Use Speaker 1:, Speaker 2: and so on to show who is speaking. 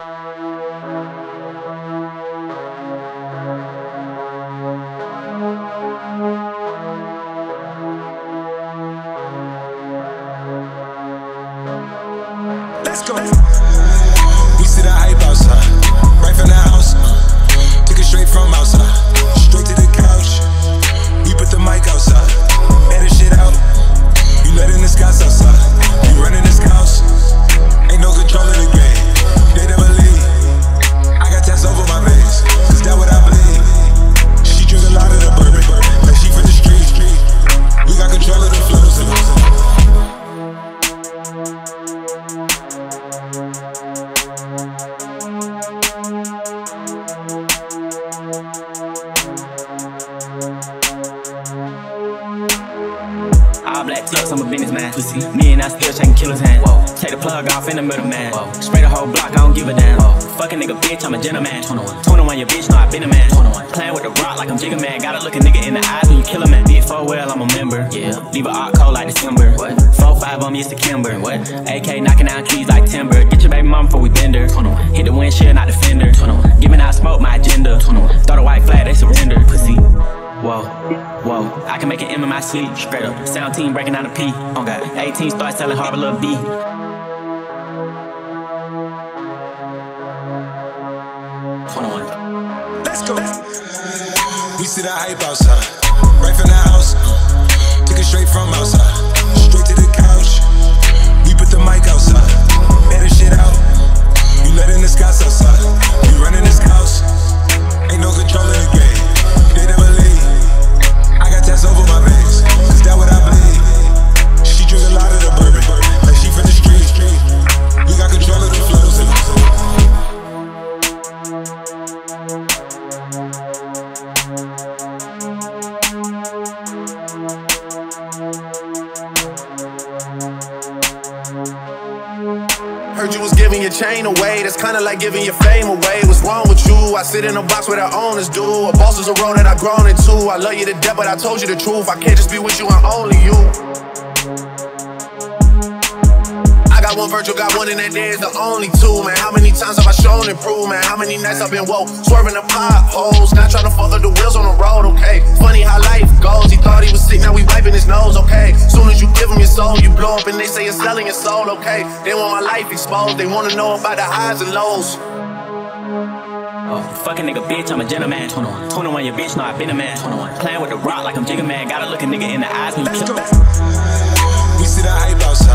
Speaker 1: Let's go. We see the hype outside, right from the house. Uh, took it straight from outside,
Speaker 2: black tux, I'm a businessman. Pussy. Me and I still shaking killers' hand. Whoa. Take the plug off in the middle, man. Whoa. Spray the whole block, I don't give a damn. Whoa. Fuck a nigga, bitch, I'm a gentleman. 21. 21, your bitch, know I been a man. 21. Playing with the rock like I'm Jigga Man. Gotta look a nigga in the eyes when you kill a man. Did for well, I'm a member. Yeah. Leave a art cold like December. What? 4-5 on me, it's the Kimber. What? AK knocking down keys like timber. Get your baby mama before we Whoa, I can make an M in my sleep, straight up. 17 breaking down a P. Oh God, 18 start selling Harbor Little B.
Speaker 1: Let's go. We see the hype outside, right from the house. Took it straight from outside, straight to the
Speaker 3: Heard you was giving your chain away, that's kinda like giving your fame away. What's wrong with you? I sit in a box where the owners do. A boss is a role that I've grown into. I love you to death, but I told you the truth. I can't just be with you, I'm only you. I got one Virgil, got one, and that there is the only two, man. How many times have I shown and proved, man? How many nights I've been woke, swerving the potholes, not trying to up the wheels on the road, okay? Your soul, okay? They want my life exposed, they wanna know about the highs and lows.
Speaker 2: Oh, fuck a nigga, bitch, I'm a gentleman. 21. 21, your bitch, know I've been a man. 21. Playing with the rock like I'm Jigga Man. Gotta look a nigga in the eyes when you
Speaker 1: Let's
Speaker 2: kill
Speaker 1: go. We see the hype outside,